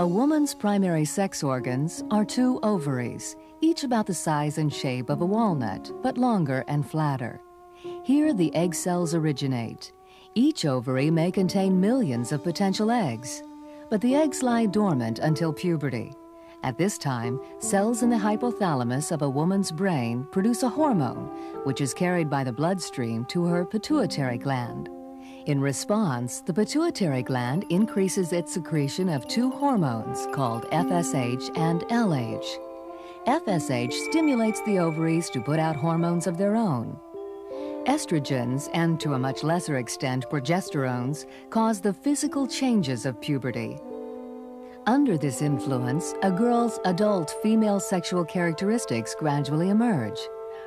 A woman's primary sex organs are two ovaries, each about the size and shape of a walnut, but longer and flatter. Here the egg cells originate. Each ovary may contain millions of potential eggs, but the eggs lie dormant until puberty. At this time, cells in the hypothalamus of a woman's brain produce a hormone, which is carried by the bloodstream to her pituitary gland. In response, the pituitary gland increases its secretion of two hormones called FSH and LH. FSH stimulates the ovaries to put out hormones of their own. Estrogens, and to a much lesser extent progesterones, cause the physical changes of puberty. Under this influence, a girl's adult female sexual characteristics gradually emerge.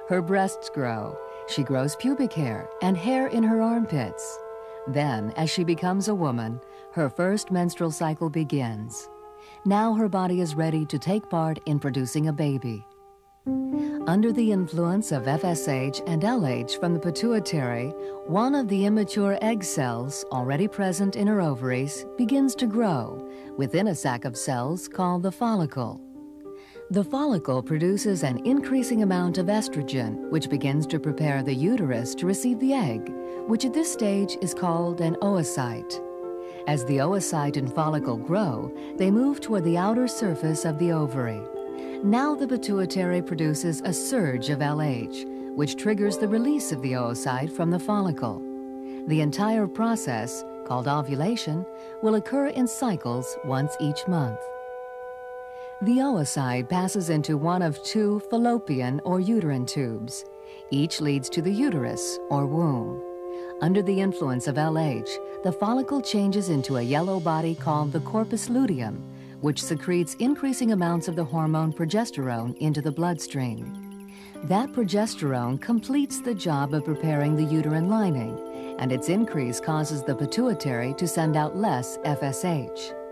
Her breasts grow, she grows pubic hair and hair in her armpits. Then, as she becomes a woman, her first menstrual cycle begins. Now her body is ready to take part in producing a baby. Under the influence of FSH and LH from the pituitary, one of the immature egg cells already present in her ovaries begins to grow within a sac of cells called the follicle. The follicle produces an increasing amount of estrogen, which begins to prepare the uterus to receive the egg, which at this stage is called an oocyte. As the oocyte and follicle grow, they move toward the outer surface of the ovary. Now the pituitary produces a surge of LH, which triggers the release of the oocyte from the follicle. The entire process, called ovulation, will occur in cycles once each month. The oocyte passes into one of two fallopian or uterine tubes. Each leads to the uterus or womb. Under the influence of LH, the follicle changes into a yellow body called the corpus luteum, which secretes increasing amounts of the hormone progesterone into the bloodstream. That progesterone completes the job of preparing the uterine lining, and its increase causes the pituitary to send out less FSH.